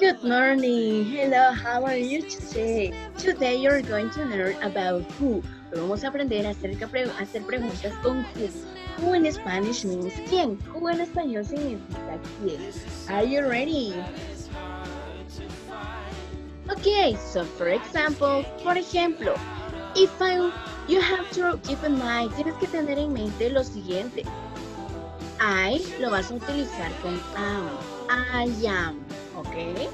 Good morning. Hello, how are you today? Today you're going to learn about who. Vamos a aprender acerca hacer preguntas con who. Who in Spanish means quién. Who en español significa quién. Are you ready? Okay, so for example, por ejemplo, if I, you have to keep in mind, tienes que tener en mente lo siguiente. I lo vas a utilizar con am. I am, ¿ok?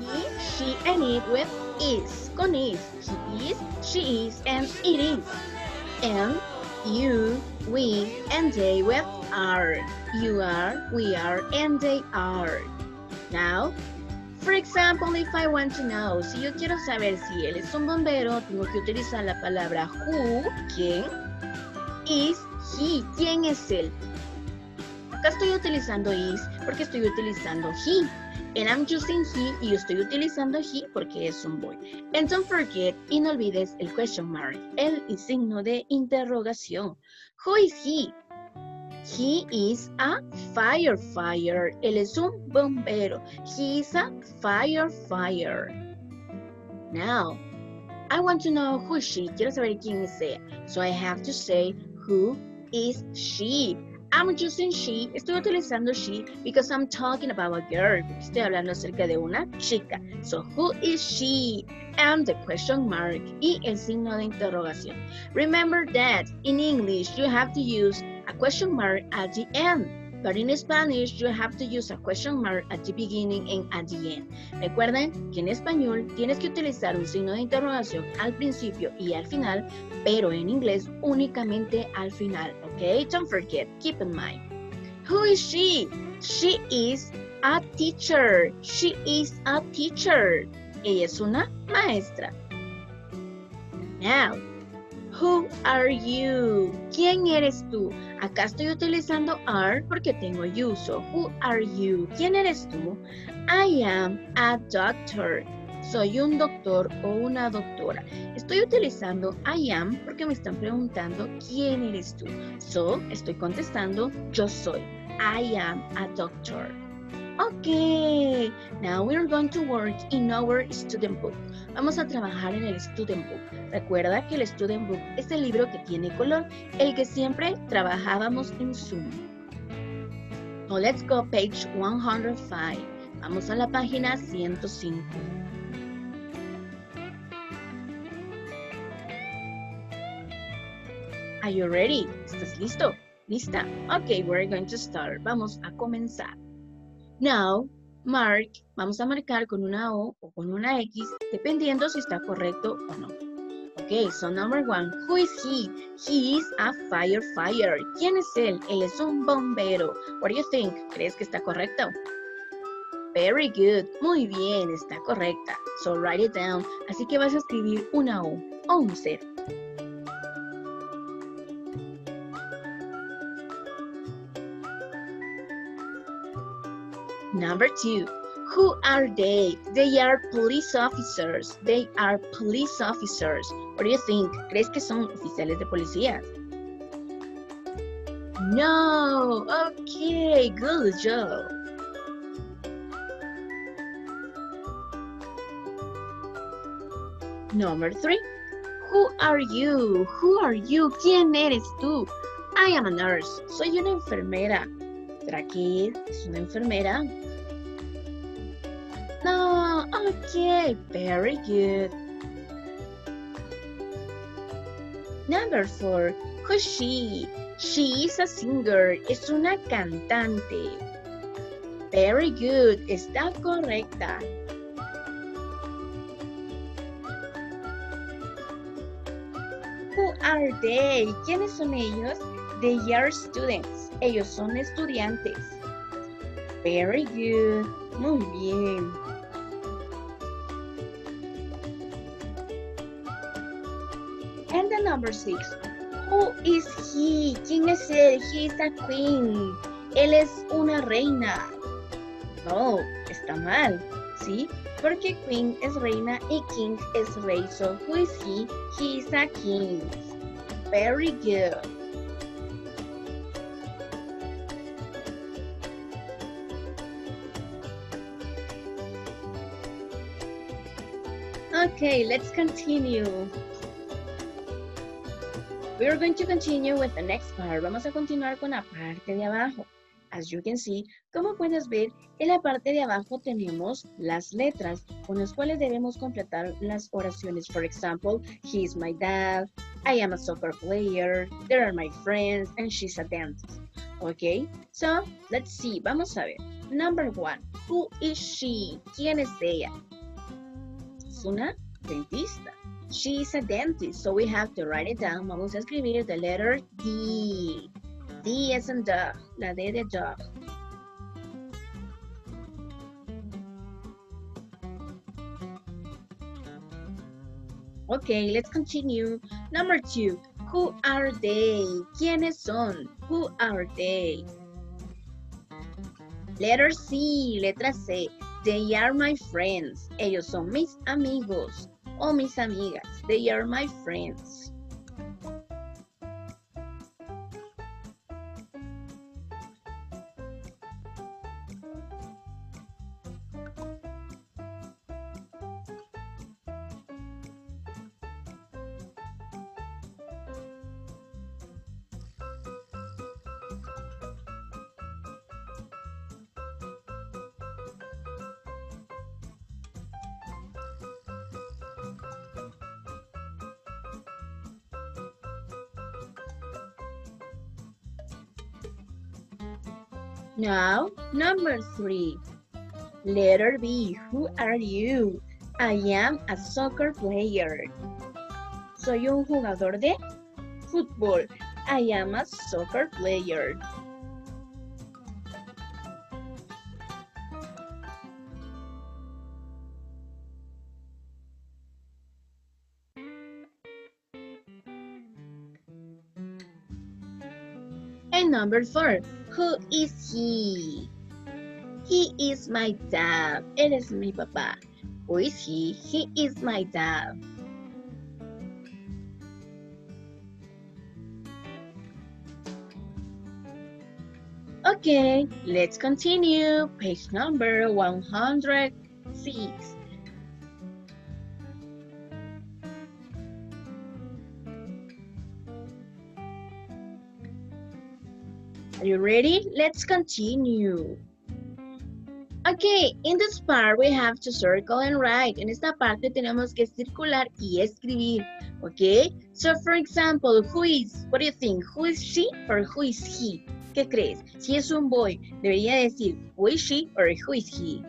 He, she, and it with is, con is. He is, she is, and it is. And you, we, and they with are. You are, we are, and they are. Now, for example, if I want to know, si yo quiero saber si él es un bombero, tengo que utilizar la palabra who, quién, is, he, quién es él. Acá estoy utilizando is porque estoy utilizando he. And I'm using he y yo estoy utilizando he porque es un boy. And don't forget, y no olvides el question mark, el signo de interrogación. Who is he? He is a firefighter. Él es un bombero. He is a firefighter. Now, I want to know who she. Quiero saber quién es ella. So I have to say, who is she? I'm using she, estoy utilizando she because I'm talking about a girl. Estoy hablando acerca de una chica. So, who is she? And the question mark y el signo de interrogación. Remember that in English you have to use a question mark at the end. But in Spanish, you have to use a question mark at the beginning and at the end. Recuerden que en español tienes que utilizar un signo de interrogación al principio y al final, pero en inglés únicamente al final, ¿ok? Don't forget, keep in mind. Who is she? She is a teacher. She is a teacher. Ella es una maestra. Now, Who are you? ¿Quién eres tú? Acá estoy utilizando are porque tengo you. So, who are you? ¿Quién eres tú? I am a doctor. Soy un doctor o una doctora. Estoy utilizando I am porque me están preguntando quién eres tú. So, estoy contestando yo soy. I am a doctor. Okay, now we're going to work in our student book. Vamos a trabajar en el student book. Recuerda que el student book es el libro que tiene color, el que siempre trabajábamos en Zoom. So let's go page 105. Vamos a la página 105. Are you ready? ¿Estás listo? ¿Lista? Okay, we're going to start. Vamos a comenzar. Now, mark, vamos a marcar con una O o con una X, dependiendo si está correcto o no. Ok, so number one, who is he? He is a firefighter. ¿Quién es él? Él es un bombero. What do you think? ¿Crees que está correcto? Very good. Muy bien, está correcta. So write it down. Así que vas a escribir una O o un cero. Number two, who are they? They are police officers. They are police officers. What do you think? ¿Crees que son oficiales de policía? No. Okay, good job. Number three. Who are you? Who are you? ¿Quién eres tú? I am a nurse. Soy una enfermera. ¿Será es una enfermera? Okay, very good. Number four, who's she? She is a singer, es una cantante. Very good, está correcta. Who are they? ¿Quiénes son ellos? They are students. Ellos son estudiantes. Very good. Muy bien. number six. Who is he? ¿Quién es él? He is a queen. Él es una reina. No, está mal, ¿sí? Porque queen es reina y king es rey. So who is he? He is a king. Very good. Okay, let's continue. We are going to continue with the next part. Vamos a continuar con la parte de abajo. As you can see, como puedes ver, en la parte de abajo tenemos las letras con las cuales debemos completar las oraciones. For example, he is my dad, I am a soccer player, there are my friends, and she's a dentist. Okay, so let's see, vamos a ver. Number one, who is she? ¿Quién es ella? Es una dentista. She is a dentist, so we have to write it down. Vamos a escribir the letter D. D as in dog, la D de dog. Okay, let's continue. Number two, who are they? ¿Quiénes son? Who are they? Letter C, letra C. They are my friends. Ellos son mis amigos o mis amigas. They are my friends. Now, number three. Letter B, who are you? I am a soccer player. Soy un jugador de fútbol. I am a soccer player. And number four, who is he? He is my dad. Él es mi papá. Who is he? He is my dad. Okay, let's continue. Page number 106. You ready? Let's continue. Okay, in this part we have to circle and write. En esta parte tenemos que circular y escribir. Okay, so for example, who is, what do you think? Who is she or who is he? ¿Qué crees? Si es un boy, debería decir who is she or who is he?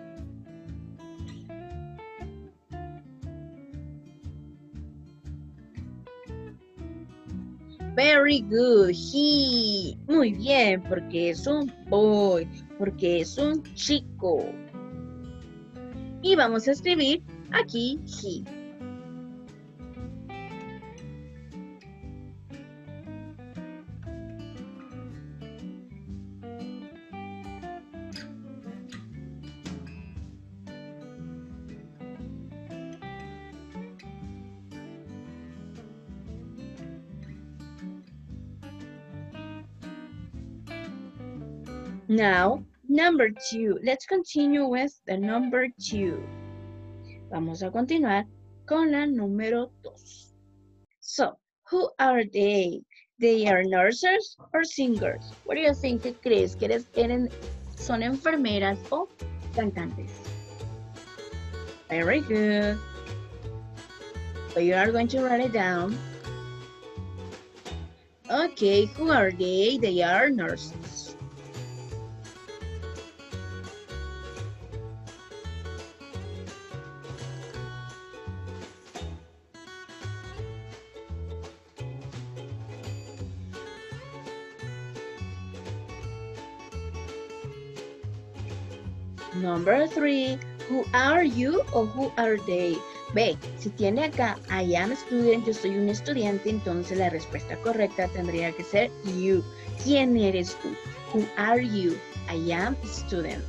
Very good. He. Muy bien, porque es un boy, porque es un chico. Y vamos a escribir aquí he. Now, number two. Let's continue with the number two. Vamos a continuar con la número dos. So, who are they? They are nurses or singers? What do you think? ¿Qué crees? ¿Que eres, son enfermeras o cantantes? Very good. So you are going to write it down. Okay, who are they? They are nurses. Number three, who are you or who are they? Ve, si tiene acá I am a student, yo soy un estudiante, entonces la respuesta correcta tendría que ser you. ¿Quién eres tú? Who are you? I am a student.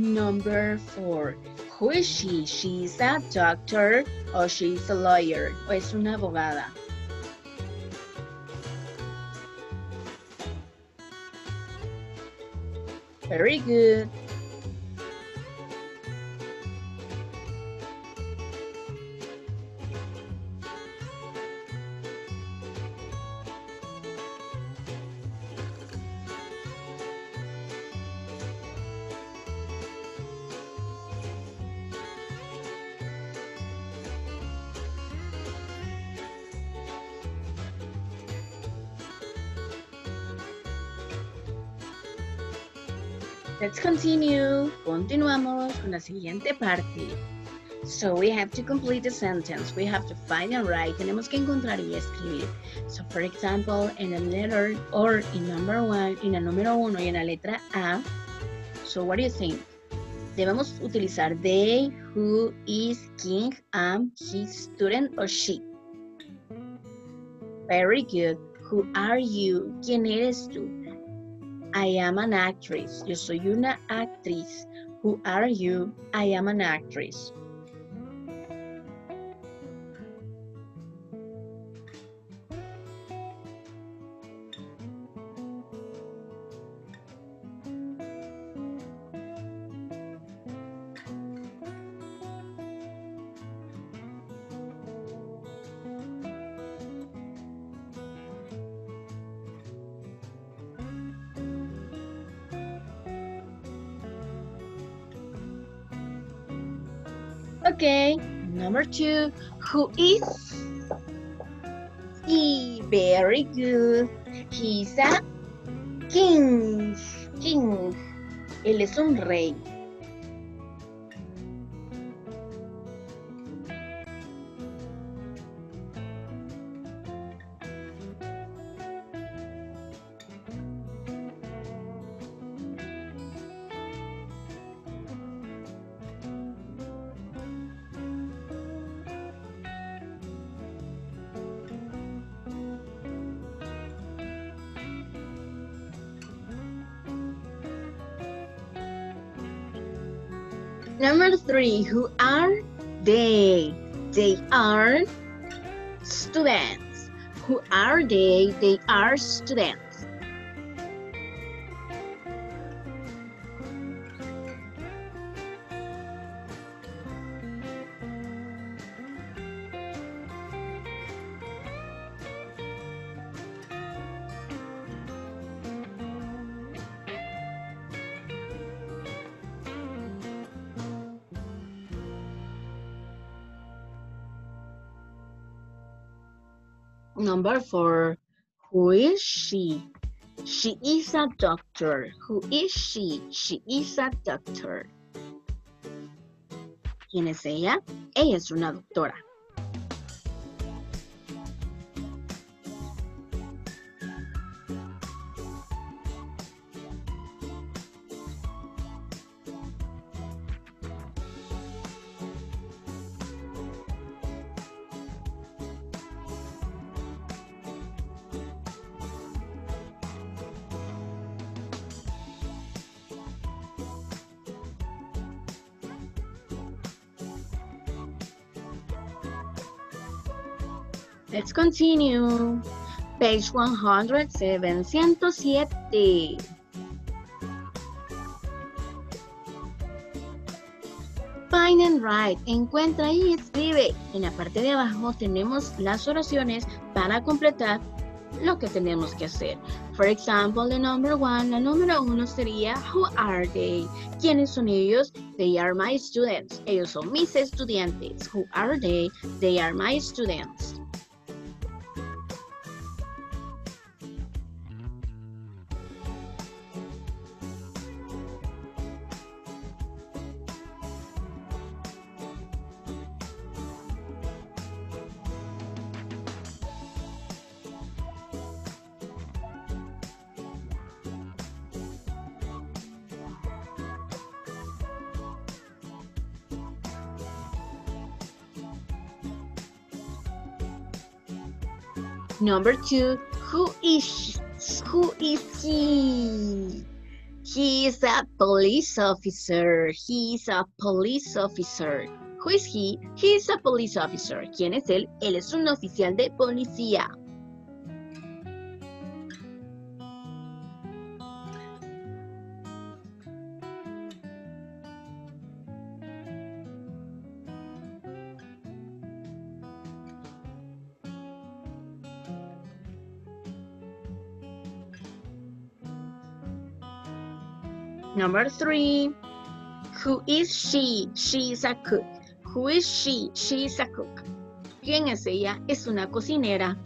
Number four, Who is she? She's a doctor or she's a lawyer. O es una abogada. Very good. Let's continue. Continuamos con la siguiente parte. So we have to complete the sentence. We have to find and write. Tenemos que encontrar y escribir. So for example, in a letter or in number one, in a número uno y en la letra A. So what do you think? Debemos utilizar they, who, is, king, am, his, student or she. Very good. Who are you? ¿Quién eres tú? I am an actress. Yo soy una actriz. Who are you? I am an actress. Okay, number two, who is he? Very good. He's a king. King. Él es un rey. Number three, who are they? They are students. Who are they? They are students. Number four, who is she? She is a doctor. Who is she? She is a doctor. ¿Quién es ella? Ella es una doctora. Let's continue. Page 107, 107. Find and write. Encuentra y escribe. En la parte de abajo tenemos las oraciones para completar lo que tenemos que hacer. For example, the number one, la número uno sería Who are they? ¿Quiénes son ellos? They are my students. Ellos son mis estudiantes. Who are they? They are my students. Number two, who is who is he? He is a police officer. He is a police officer. Who is he? He is a police officer. ¿Quién es él? Él es un oficial de policía. Number three, who is she? She is a cook. Who is she? She is a cook. ¿Quién es ella? Es una cocinera.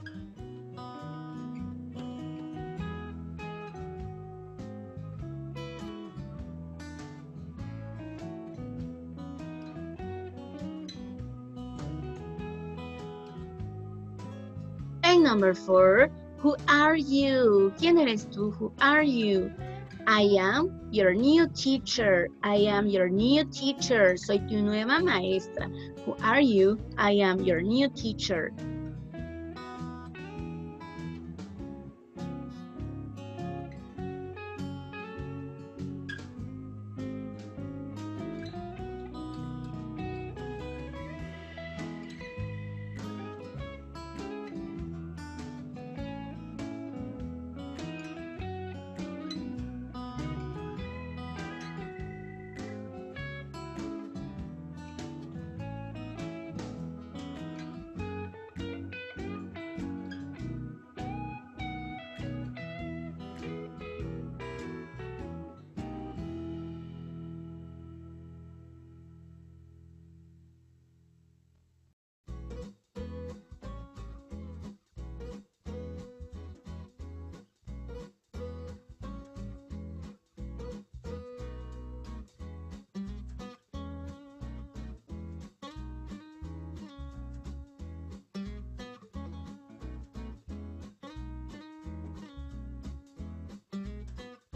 And number four, who are you? ¿Quién eres tú? Who are you? I am your new teacher. I am your new teacher. Soy tu nueva maestra. Who are you? I am your new teacher.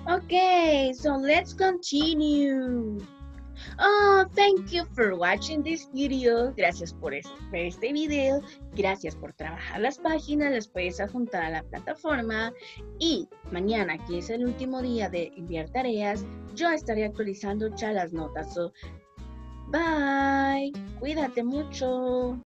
Okay, so let's continue. Oh, thank you for watching this video. Gracias por este video. Gracias por trabajar las páginas. Las puedes adjuntar a la plataforma. Y mañana, que es el último día de enviar tareas, yo estaré actualizando ya las notas. So, bye. Cuídate mucho.